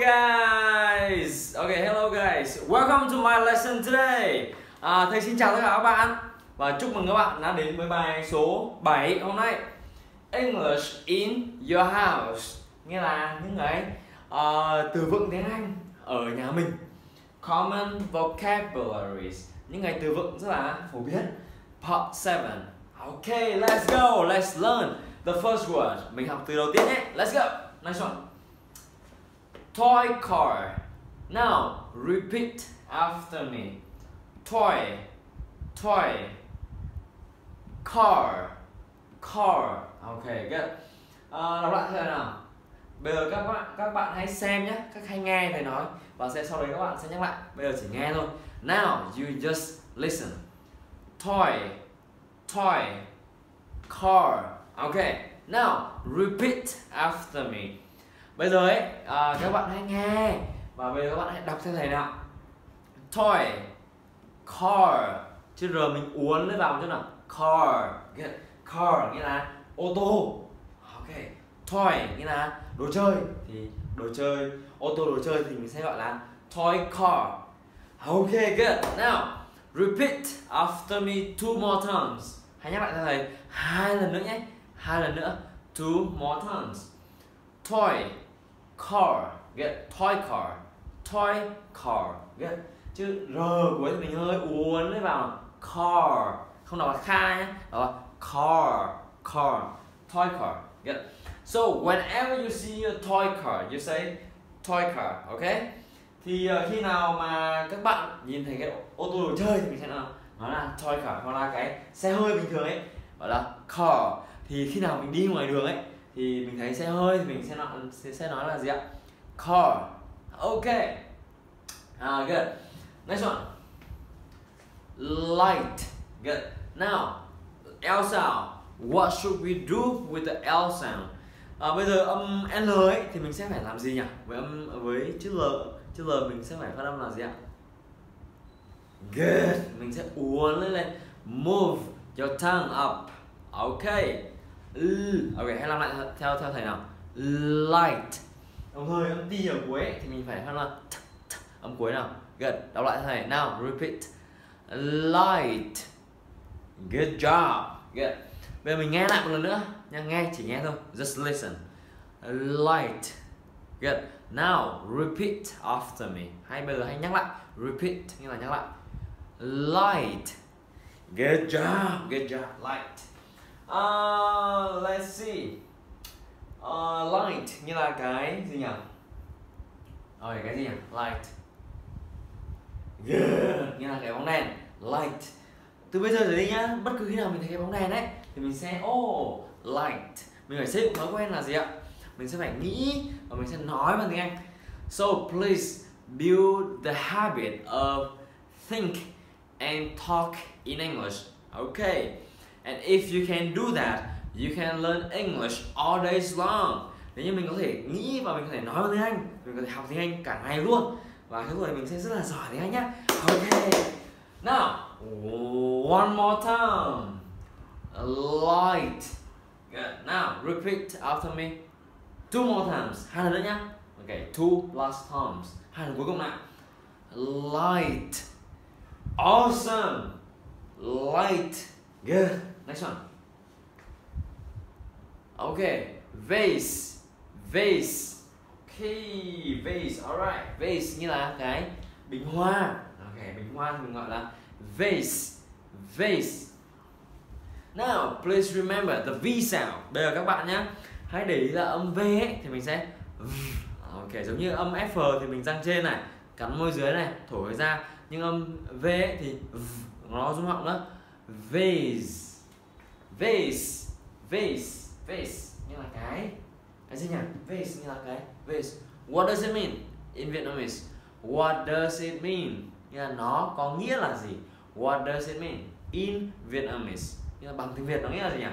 guys. Okay, hello guys. Welcome to my lesson today. À, thầy xin chào tất cả các bạn và chúc mừng các bạn đã đến với bài số 7 hôm nay. English in your house nghĩa là những cái uh, từ vựng tiếng Anh ở nhà mình. Common vocabularies những cái từ vựng rất là phổ biến. Part 7. Okay, let's go. Let's learn the first word. Mình học từ đầu tiên nhé. Let's go. Nice one. Toy car. Now repeat after me. Toy, toy, car, car. Okay, good. À, đọc lại thế nào. Bây giờ các bạn các bạn hãy xem nhé, các hãy nghe thầy nói và sẽ sau đấy các bạn sẽ nhắc lại. Bây giờ chỉ nghe thôi. Now you just listen. Toy, toy, car. Okay. Now repeat after me. Bây giờ ấy à, các bạn hãy nghe và bây giờ các bạn hãy đọc theo thầy nào. Toy, car, chữ r mình uốn lên vào chỗ nào. Car, car nghĩa là ô tô. Ok. Toy nghĩa là đồ chơi thì đồ chơi ô tô đồ chơi thì mình sẽ gọi là toy car. Ok, good. Now repeat after me two more times. Hãy nhắc lại cho thầy hai lần nữa nhé. Hai lần nữa. Two more times. Toy, car, get toy car, toy car, get chữ r cuối thì mình hơi uốn lên vào car, không đọc là kha nhé, đó là car, car, toy car, get. So whenever you see a toy car, you say toy car, okay? Thì uh, khi nào mà các bạn nhìn thấy cái ô tô đồ chơi thì mình sẽ nói nó là toy car hoặc là cái xe hơi bình thường ấy, gọi là car. Thì khi nào mình đi ngoài đường ấy thì mình thấy xe hơi thì mình sẽ nói sẽ, nói là gì ạ? Car. Ok. À good. Next one. Light. Good. Now L sound. What should we do with the L sound? À, bây giờ âm L ấy thì mình sẽ phải làm gì nhỉ? Với âm với chữ L chữ L mình sẽ phải phát âm là gì ạ? Good. Mình sẽ uốn lên lên move your tongue up. Okay ok, hãy làm lại theo theo thầy nào. Light. Đồng thời âm ti ở cuối thì mình phải phát là âm cuối nào. Good. Đọc lại thầy. Now repeat. Light. Good job. Good. Bây giờ mình nghe lại một lần nữa. Nha, nghe, chỉ nghe thôi. Just listen. Light. Good. Now, repeat after me. Hay bây giờ hãy nhắc lại. Repeat. Như là nhắc lại. Light. Good job. Good job. Light. Uh, let's see. Uh, light như là cái gì nhỉ? Rồi cái gì nhỉ? Light. Yeah, như là cái bóng đèn. Light. Từ bây giờ trở đi nhá, bất cứ khi nào mình thấy cái bóng đèn ấy thì mình sẽ oh light. Mình phải xây dựng thói quen là gì ạ? Mình sẽ phải nghĩ và mình sẽ nói bằng tiếng Anh. So please build the habit of think and talk in English. Okay. And if you can do that, you can learn English all days long. Nếu như mình có thể nghĩ và mình có thể nói bằng tiếng Anh, mình có thể học tiếng Anh cả ngày luôn. Và cái rồi mình sẽ rất là giỏi tiếng Anh nhá. Ok. Now, one more time. Light. Good. Now, repeat after me. Two more times. Hai lần nữa nhá. Ok, two last times. Hai lần cuối cùng nào. Light. Awesome. Light. Good. Next one. Okay, vase, vase. Okay, vase. Alright, vase như là cái bình hoa. Okay, bình hoa thì mình gọi là vase, vase. Now, please remember the V sound. Bây giờ các bạn nhé, hãy để ý là âm V ấy, thì mình sẽ Ok, giống như âm F thì mình răng trên này, cắn môi dưới này, thổi ra. Nhưng âm V ấy thì nó rung họng đó. Vase vase. Vase. Vase. Như là cái. Cái gì nhỉ? Vase như là cái. Vase. What does it mean? In Vietnamese. What does it mean? Như là nó có nghĩa là gì? What does it mean? In Vietnamese. Như là bằng tiếng Việt nó nghĩa là gì nhỉ?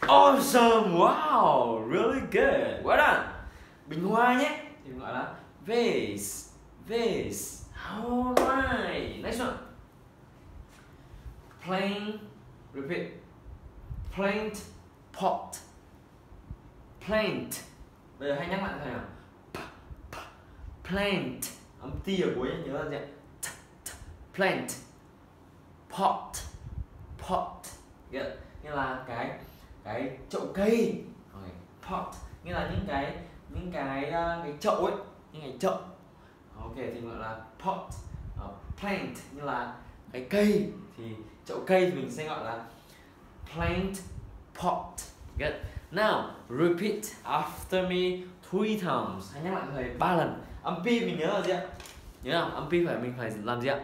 Awesome. Wow. Really good. Well done. Bình hoa nhé. Thì gọi là vase. Vase. Alright next one. Playing Repeat. Plant pot. Plant. Bây giờ hãy nhắc lại thầy nào. plant âm ti ở cuối nhớ là gì plant pot pot yeah. nghĩa là cái cái chậu cây okay. pot nghĩa là những cái những cái ờ, cái chậu ấy những cái chậu ok thì gọi là pot ờ, uh, plant như là cái cây thì chậu cây thì mình sẽ gọi là plant pot. Good now repeat after me three times. Hãy nhắc lại người ba lần. Âm pi mình nhớ là gì ạ? Nhớ không? Âm pi phải mình phải làm gì ạ?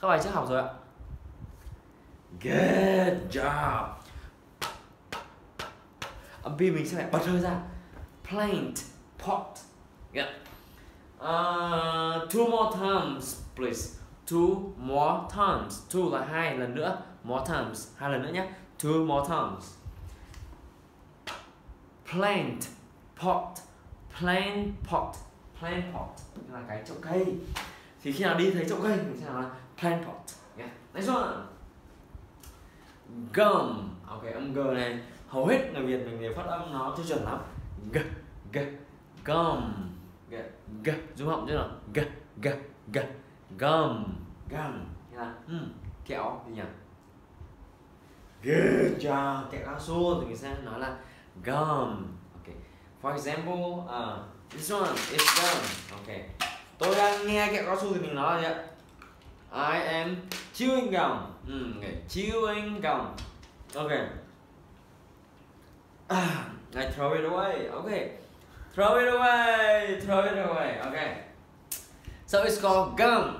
Các bài trước học rồi ạ. Good job. Âm pi mình sẽ phải bật hơi ra. Plant pot. Yeah uh, two more times please two more times. Two là hai lần nữa. More times. Hai lần nữa nhé. Two more times. Plant pot. Plant pot. Plant pot. Là cái chậu cây. Thì khi nào đi thấy chậu cây, mình sẽ nói là plant pot. Yeah. next one. Gum. Ok, âm g này, hầu hết người việt mình đều phát âm nó chưa chuẩn lắm. G g, gum. G g. Dùng họng chứ nào? G g g gum gum là um, kẹo gì nhỉ? Good job kẹo cao su thì mình sẽ nói là gum ok. For example uh, this one is gum ok. Tôi đang nghe kẹo cao su thì mình nói là gì I am chewing gum. Mm, okay. chewing gum. Okay ah, I throw it away. Okay throw it away. Throw it away. Okay so it's called gum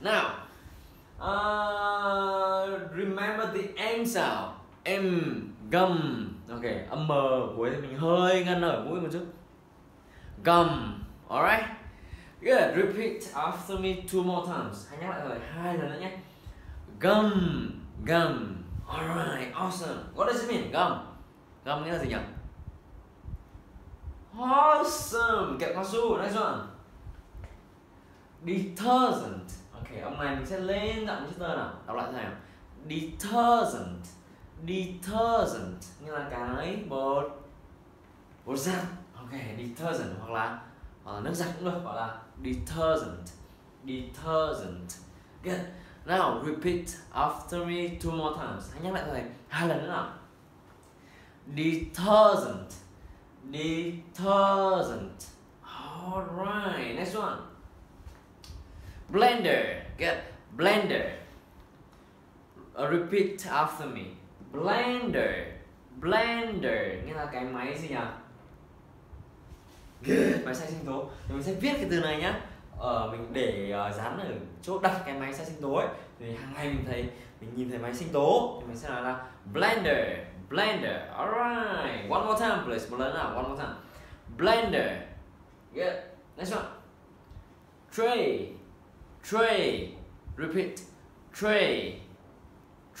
now uh, remember the M sound m gum. Okay âm m cuối thì mình hơi ngăn ở mũi một chút. Gum alright. Good repeat after me two more times. Hãy nhắc lại rồi hai lần nữa nhé. Gum gum. Alright awesome. What does it mean gum? Gum nghĩa là gì nhỉ? Awesome. Kẹp cao su next one. Detergent ok ông này mình sẽ lên giọng chữ tơ nào? Đọc lại thế nào. Detergent. Detergent. Như là cái bột bột giặt. Ok, detergent hoặc là hoặc là nước giặt cũng được, gọi là detergent. Detergent. Good. Now repeat after me two more times. Hãy nhắc lại thầy hai lần nữa nào. Detergent. Detergent. Alright next one blender get blender. Uh, repeat after me. Blender blender. Nghĩa là cái máy gì nhỉ? Good. máy xay sinh tố. Thì mình sẽ viết cái từ này nhá. Ờ, mình để uh, dán ở chỗ đặt cái máy xay sinh tố ấy. Thì hàng ngày mình thấy mình nhìn thấy máy sinh tố. Thì mình sẽ nói là blender blender. Alright. One more time please. Một lần nào one more time. Blender good next one. Tray tray. Repeat. Tray.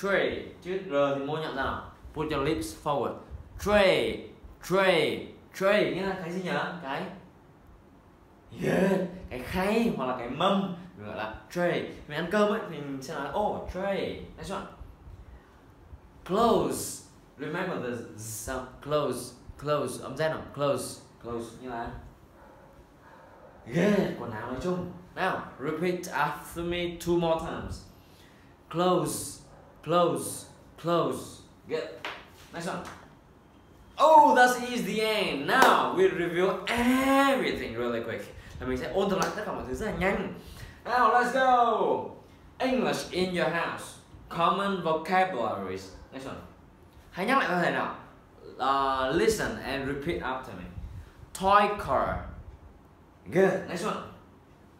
Tray. Chữ r thì môi nhọn ra nào? Put your lips forward. Tray. Tray. Tray. Nghĩa là cái gì nhỉ? Cái yeah, cái khay hoặc là cái mâm mình gọi là tray. Mình ăn cơm ấy thì mình sẽ nói oh tray. Next one close. Remember the sound close. Close. Âm z nào? Close. Close. Như là ghê quần áo nói chung now repeat after me two more times close close close good next one Oh, that is the end. Eh? Now we review everything really quick. Là mình sẽ ôn tập lại tất cả mọi thứ rất là nhanh. Now let's go. English in your house. Common vocabularies. Next one. Hãy nhắc lại có thể nào. Uh, listen and repeat after me. Toy car. Good. Next one.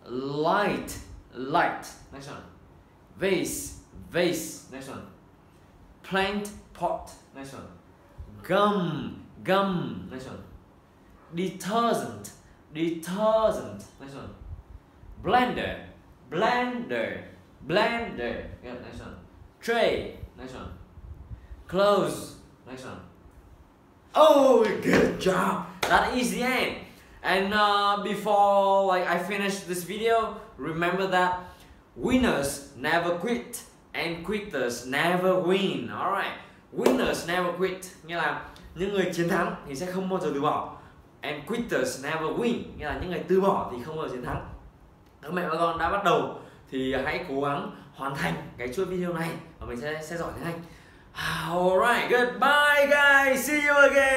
Light. Light. Next one. Vase. Vase. Next one. Plant pot. Next one gum gum next one detergent detergent next one blender blender blender yeah, next one tray next one clothes next one oh good job that is the end and uh, before like I finish this video remember that winners never quit and quitters never win. Alright. Winners never quit. Nghĩa là những người chiến thắng thì sẽ không bao giờ từ bỏ. And quitters never win. Nghĩa là những người từ bỏ thì không bao giờ chiến thắng. Các mẹ và con đã bắt đầu thì hãy cố gắng hoàn thành cái chuỗi video này và mình sẽ sẽ giỏi tiếng Anh Alright, goodbye guys, see you again.